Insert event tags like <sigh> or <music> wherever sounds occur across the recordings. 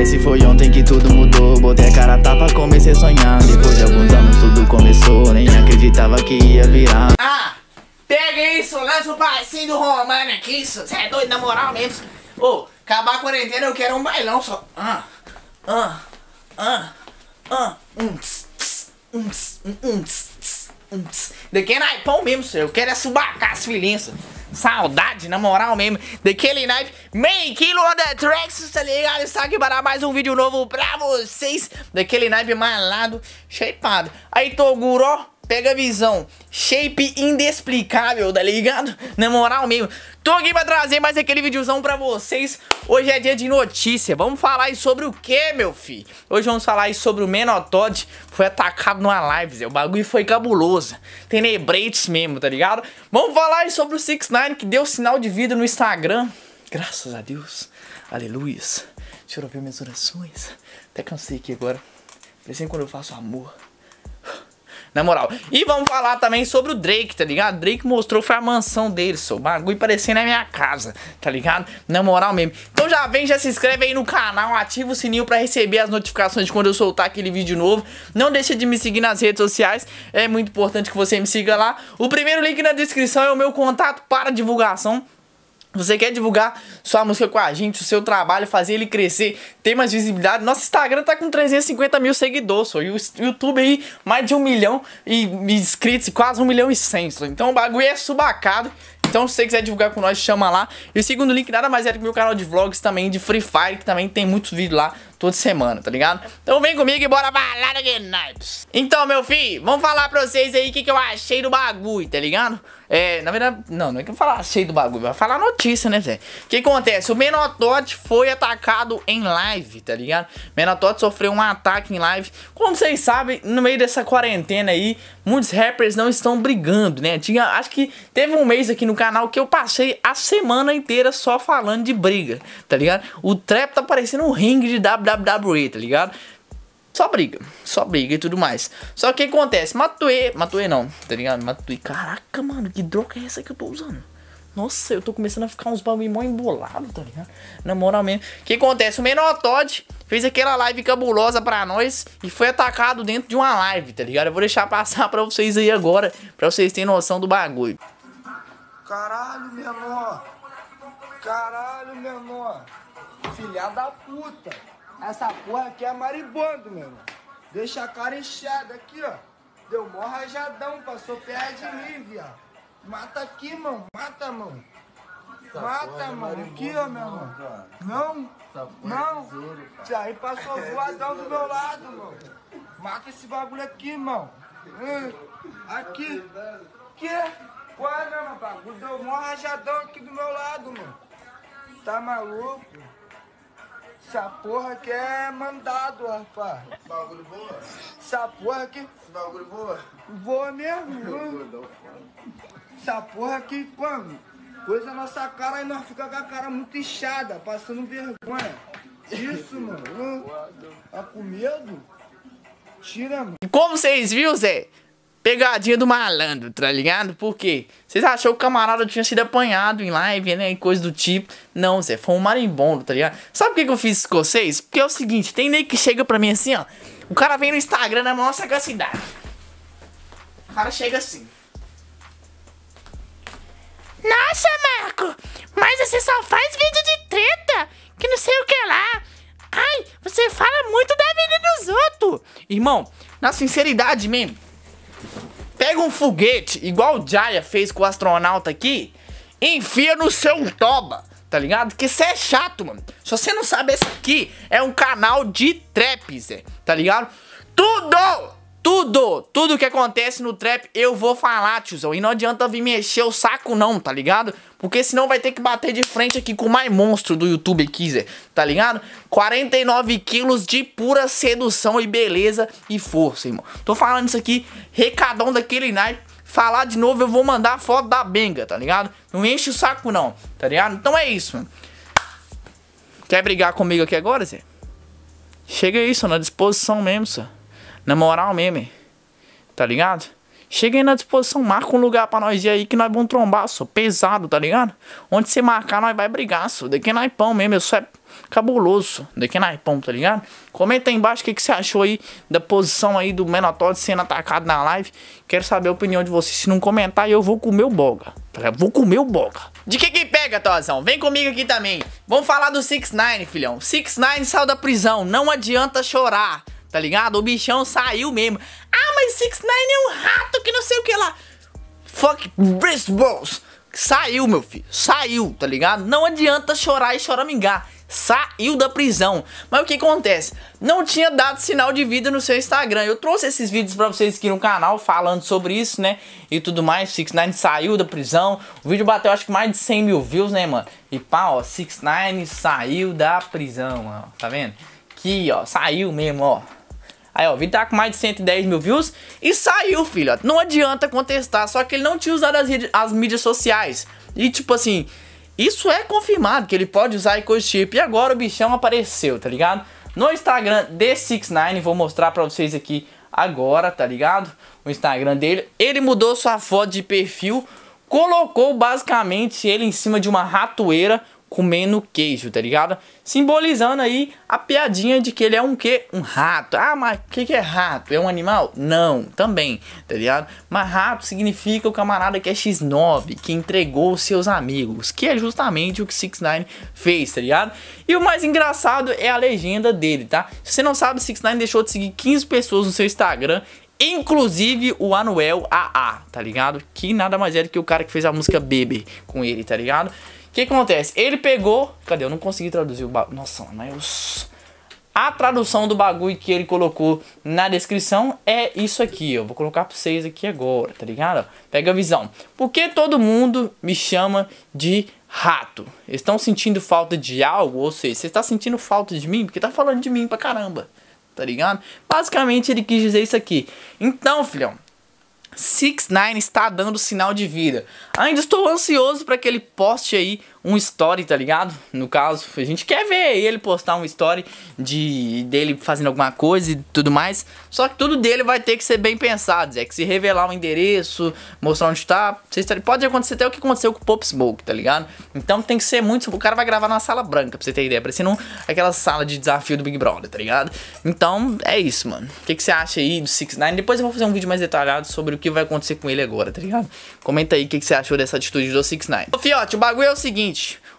Parece foi ontem que tudo mudou Botei a cara tapa, comecei a sonhar Depois de alguns anos tudo começou Nem acreditava que ia virar Ah, pega isso, lança o passinho do Romano aqui, isso. Você é doido, na moral mesmo. Ô, acabar a quarentena eu quero um bailão só. Ah, ah, ah, ah. Um, tss, tss, um, tss, um, tss, tss, um, tss. Daqui é naipão mesmo, senhor. Eu quero é subacar as filhinhas. Saudade, na moral mesmo, daquele naipe. Meio quilo on the tracks, tá ligado? Está aqui para mais um vídeo novo pra vocês. Daquele naipe malado, shapeado. Aí, Toguro. Pega a visão, shape inexplicável, tá ligado? Na moral mesmo, tô aqui pra trazer mais aquele videozão pra vocês. Hoje é dia de notícia, vamos falar aí sobre o que, meu filho? Hoje vamos falar aí sobre o Menotod Foi atacado numa live, Zé, o bagulho foi cabuloso. Tenebretes mesmo, tá ligado? Vamos falar aí sobre o 6 9 que deu sinal de vida no Instagram. Graças a Deus, aleluia. Eu ouvir minhas orações. Até cansei aqui agora. Parecendo quando eu faço amor na moral. E vamos falar também sobre o Drake, tá ligado? Drake mostrou foi a mansão dele, só. bagulho parecendo na minha casa, tá ligado? Na moral mesmo. Então já vem, já se inscreve aí no canal, ativa o sininho pra receber as notificações de quando eu soltar aquele vídeo novo. Não deixa de me seguir nas redes sociais, é muito importante que você me siga lá. O primeiro link na descrição é o meu contato para divulgação. Você quer divulgar sua música com a gente, o seu trabalho, fazer ele crescer, ter mais visibilidade? Nosso Instagram tá com 350 mil seguidores. E o YouTube aí, mais de um milhão e inscritos, quase um milhão e cem. Então o bagulho é subacado. Então, se você quiser divulgar com nós, chama lá. E o segundo link nada mais é do que meu canal de vlogs também de Free Fire, que também tem muitos vídeos lá toda semana, tá ligado? Então vem comigo e bora falar aqui, Nipes. Então, meu filho, vamos falar pra vocês aí o que, que eu achei do bagulho, tá ligado? É, na verdade, não, não é que eu falar achei do bagulho, vai falar notícia, né, Zé? O que acontece? O Menotot foi atacado em live, tá ligado? Menotot sofreu um ataque em live. Como vocês sabem, no meio dessa quarentena aí, muitos rappers não estão brigando, né? Tinha, acho que teve um mês aqui no canal que eu passei a semana inteira só falando de briga, tá ligado? O trap tá parecendo um ringue de WWE WWE, tá ligado? Só briga, só briga e tudo mais. Só que acontece, Matue, Matue não, tá ligado? Matue, caraca, mano, que droga é essa que eu tô usando? Nossa, eu tô começando a ficar uns bagulho mó embolado, tá ligado? Na moral mesmo. O que acontece? O Menor Todd fez aquela live cabulosa pra nós e foi atacado dentro de uma live, tá ligado? Eu vou deixar passar pra vocês aí agora, pra vocês terem noção do bagulho. Caralho, menor. Caralho, menor. Filha da puta. Essa porra aqui é maribondo, meu irmão. Deixa a cara inchada aqui, ó. Deu mó rajadão, passou perto de mim, viado. Mata aqui, mano. Mata, mano. Essa Mata, é mano. Aqui, ó, meu irmão. Não, não. Isso aí passou voadão do meu lado, mano. Mata esse bagulho aqui, mano. Hum, aqui. Que? Ué, meu irmão, bagulho deu mó rajadão aqui do meu lado, mano. Tá maluco? Essa porra aqui é mandado, rapaz. Bagulho boa? Essa porra aqui. Esse bagulho boa? Voa mesmo. Essa porra aqui, quando? Coisa nossa cara e nós fica com a cara muito inchada, passando vergonha. Isso, mano. <laughs> Tá com medo? Tira, mano. Como vocês viram, Zé? Pegadinha do malandro, tá ligado? Por quê? Vocês achou que o camarada tinha sido apanhado em live, né? E coisa do tipo. Não, Zé, foi um marimbondo, tá ligado? Sabe por que, que eu fiz isso com vocês? Porque é o seguinte, tem nem que chega pra mim assim, ó. O cara vem no Instagram na maior sagacidade. O cara chega assim. Nossa, Marco! Mas você só faz vídeo de treta! Que não sei o que lá! Ai, você fala muito da vida dos outros! Irmão, na sinceridade mesmo Pega um foguete, igual o Jaya fez com o astronauta aqui, enfia no seu toba, tá ligado? Que isso é chato, mano. Se você não sabe, esse aqui é um canal de trap, Zé, tá ligado? Tudo tudo, tudo que acontece no trap eu vou falar, tiozão. E não adianta vir mexer o saco não, tá ligado? Porque senão vai ter que bater de frente aqui com o mais monstro do YouTube Zé. Tá ligado? 49 quilos de pura sedução e beleza e força, irmão. Tô falando isso aqui, recadão daquele naipe. Falar de novo, eu vou mandar foto da benga, tá ligado? Não enche o saco não, tá ligado? Então é isso, mano. Quer brigar comigo aqui agora, Zé? Chega aí, na disposição mesmo, só. Na moral mesmo, tá ligado? chega aí na disposição, marca um lugar pra nós ir aí que nós vamos trombar, só. Pesado, tá ligado? Onde você marcar, nós vai brigar, só. Daqui é naipão mesmo, eu é cabuloso. Daqui é naipão, tá ligado? Comenta aí embaixo o que, que você achou aí da posição aí do Menotóide sendo atacado na live. Quero saber a opinião de vocês. Se não comentar, eu vou comer o boga. Tá vou comer o boga. De que que pega, Tozão? Vem comigo aqui também. Vamos falar do 6 9 filhão. 6 9 saiu da prisão. Não adianta chorar, tá ligado? O bichão saiu mesmo. Ah, mas 6 9 é um rato que não sei o que lá. Fuck Balls. Saiu, meu filho. Saiu, tá ligado? Não adianta chorar e choramingar saiu da prisão. Mas o que acontece? Não tinha dado sinal de vida no seu Instagram. Eu trouxe esses vídeos para vocês aqui no canal falando sobre isso, né? E tudo mais. 6 9 saiu da prisão. O vídeo bateu acho que mais de 100 mil views, né, mano? E pá, ó, 6 9 saiu da prisão, ó. Tá vendo? Aqui, ó, saiu mesmo, ó. Aí, ó, vídeo tá com mais de 110 mil views e saiu, filho. Não adianta contestar, só que ele não tinha usado as, as mídias sociais. E, tipo assim, isso é confirmado que ele pode usar e. E agora o bichão apareceu, tá ligado? No Instagram de 69 vou mostrar pra vocês aqui agora, tá ligado? O Instagram dele. Ele mudou sua foto de perfil, colocou basicamente ele em cima de uma ratoeira comendo queijo, tá ligado? Simbolizando aí a piadinha de que ele é um que? Um rato. Ah, mas o que, que é rato? É um animal? Não, também, tá ligado? Mas rato significa o camarada que é X9, que entregou seus amigos, que é justamente o que 69 fez, tá ligado? E o mais engraçado é a legenda dele, tá? Se você não sabe, 69 deixou de seguir 15 pessoas no seu Instagram Inclusive o Anuel AA, tá ligado? Que nada mais é do que o cara que fez a música Baby com ele, tá ligado? O que, acontece? Ele pegou. Cadê? Eu não consegui traduzir o bagulho. Nossa, mas. A tradução do bagulho que ele colocou na descrição é isso aqui, ó. Vou colocar pra vocês aqui agora, tá ligado? Pega a visão. Porque todo mundo me chama de rato? Estão sentindo falta de algo? Ou seja, você está sentindo falta de mim? Porque tá falando de mim pra caramba, tá ligado? Basicamente ele quis dizer isso aqui. Então, filhão, 6 9 está dando sinal de vida. Ainda estou ansioso para que ele poste aí um story, tá ligado? No caso, a gente quer ver ele postar um story de dele fazendo alguma coisa e tudo mais. Só que tudo dele vai ter que ser bem pensado, é que se revelar um endereço, mostrar onde tá, pode acontecer até o que aconteceu com o Pop Smoke, tá ligado? Então tem que ser muito, o cara vai gravar numa sala branca, pra você ter ideia, parecendo aquela sala de desafio do Big Brother, tá ligado? Então é isso, mano. O que, que você acha aí do 6 9 Depois eu vou fazer um vídeo mais detalhado sobre o que vai acontecer com ele agora, tá ligado? Comenta aí o que, que você achou dessa atitude do 6 9 Ô, fiote, o bagulho é o seguinte,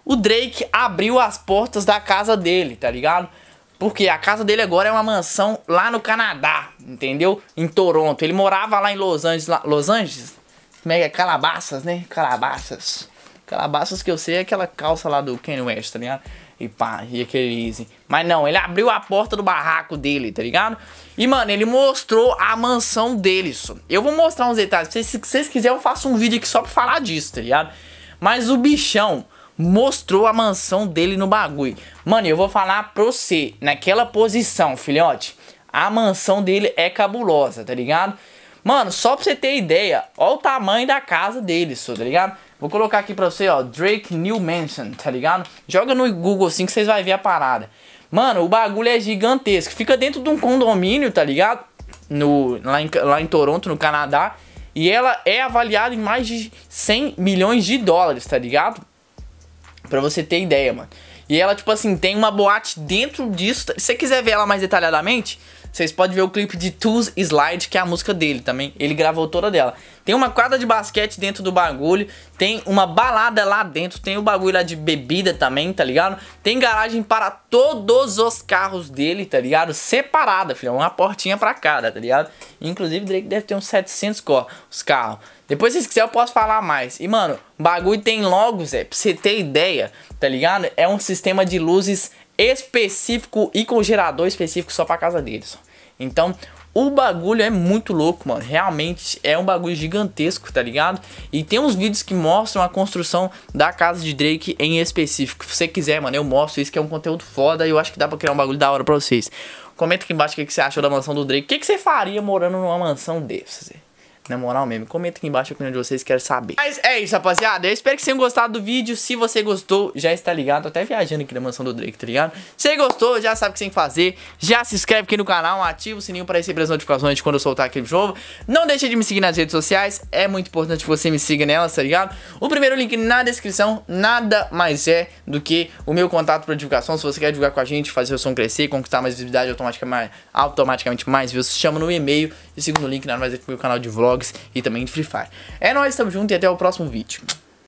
o Drake abriu as portas da casa dele, tá ligado? Porque a casa dele agora é uma mansão lá no Canadá, entendeu? Em Toronto. Ele morava lá em Los Angeles. Lá, Los Angeles? Como é que é? Calabaças, né? Calabaças. Calabaças que eu sei é aquela calça lá do Kanye West, tá ligado? E pá, e aquele easy. Mas não, ele abriu a porta do barraco dele, tá ligado? E, mano, ele mostrou a mansão dele. Só. Eu vou mostrar uns detalhes. Se vocês quiserem, eu faço um vídeo aqui só pra falar disso, tá ligado? Mas o bichão mostrou a mansão dele no bagulho. Mano, eu vou falar pra você, naquela posição, filhote, a mansão dele é cabulosa, tá ligado? Mano, só pra você ter ideia, ó o tamanho da casa dele, só, tá ligado? Vou colocar aqui pra você, ó, Drake New Mansion, tá ligado? Joga no Google assim que vocês vão ver a parada. Mano, o bagulho é gigantesco. Fica dentro de um condomínio, tá ligado? No, lá, em, lá em Toronto, no Canadá. E ela é avaliada em mais de 100 milhões de dólares, tá ligado? Pra você ter ideia, mano. E ela, tipo assim, tem uma boate dentro disso. Se você quiser ver ela mais detalhadamente, vocês podem ver o clipe de Tools Slide, que é a música dele também. Ele gravou toda dela. Tem uma quadra de basquete dentro do bagulho. Tem uma balada lá dentro. Tem o bagulho lá de bebida também, tá ligado? Tem garagem para todos os carros dele, tá ligado? Separada, filho. Uma portinha pra cada, tá ligado? Inclusive, Drake deve ter uns 700 os carros. Depois, se quiser, eu posso falar mais. E, mano, bagulho tem logo, Zé. Pra você ter ideia, tá ligado? É um sistema de luzes específico e com gerador específico só pra casa deles. Então, o bagulho é muito louco, mano. Realmente é um bagulho gigantesco, tá ligado? E tem uns vídeos que mostram a construção da casa de Drake em específico. Se você quiser, mano, eu mostro isso que é um conteúdo foda e eu acho que dá pra criar um bagulho da hora pra vocês. Comenta aqui embaixo o que, você achou da mansão do Drake. O que, você faria morando numa mansão dessas? Na moral mesmo, comenta aqui embaixo a opinião de vocês, quero saber. Mas é isso, rapaziada. Eu espero que vocês tenham gostado do vídeo. Se você gostou, já está ligado. Tô até viajando aqui na mansão do Drake, tá ligado? Se gostou, já sabe o que tem que fazer. Já se inscreve aqui no canal, ativa o sininho para receber as notificações de quando eu soltar aquele jogo. Não deixe de me seguir nas redes sociais. É muito importante que você me siga nelas, tá ligado? O primeiro link na descrição nada mais é do que o meu contato para divulgação. Se você quer divulgar com a gente, fazer o som crescer, conquistar mais visibilidade automaticamente, automaticamente mais views, chama no e-mail. E segundo link nada mais é do que o meu canal de vlogs e também de Free Fire. É nóis, tamo junto e até o próximo vídeo.